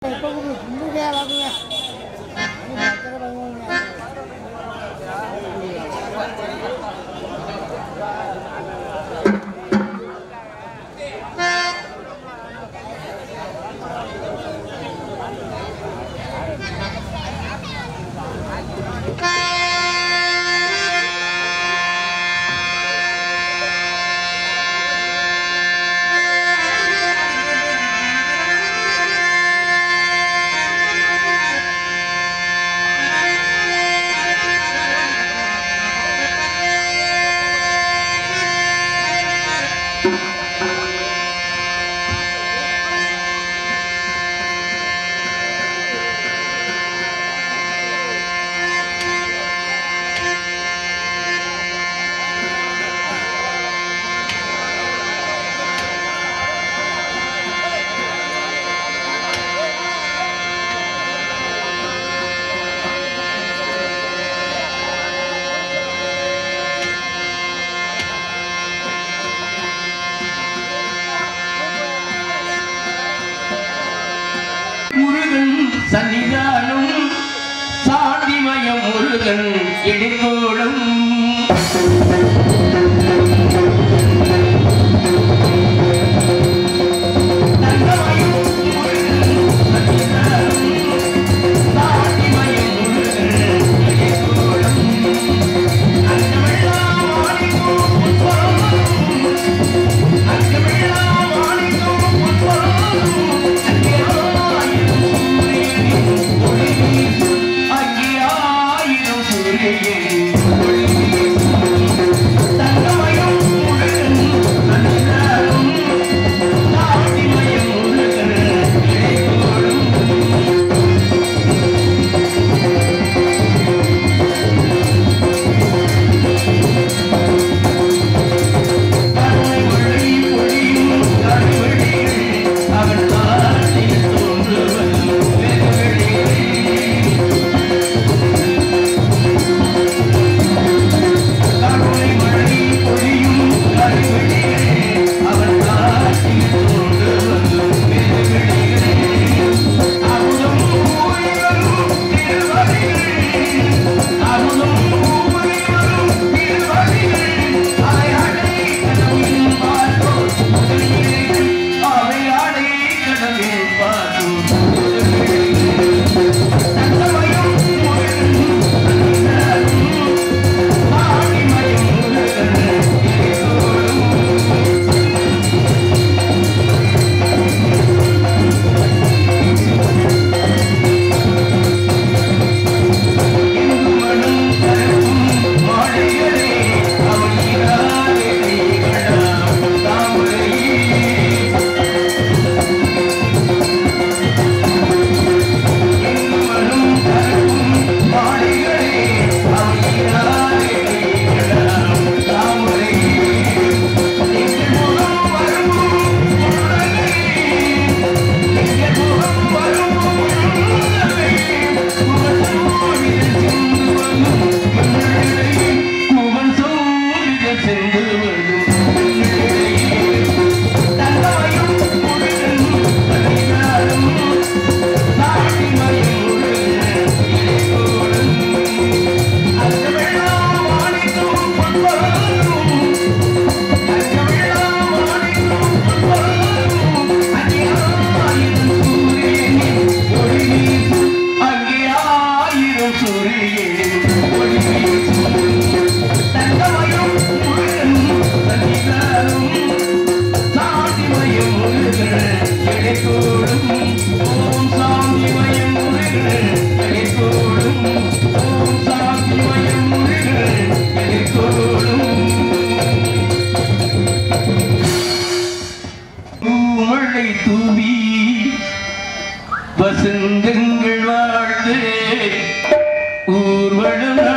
哎过不去你不开了不开 முருகன் சன்னிதானம் சாந்திமயம் முருகன் எடுங்கோளும் ஊர்வலம்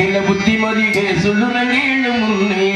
சில புத்திமதிகள் சொல்லுறேன் முன்னே.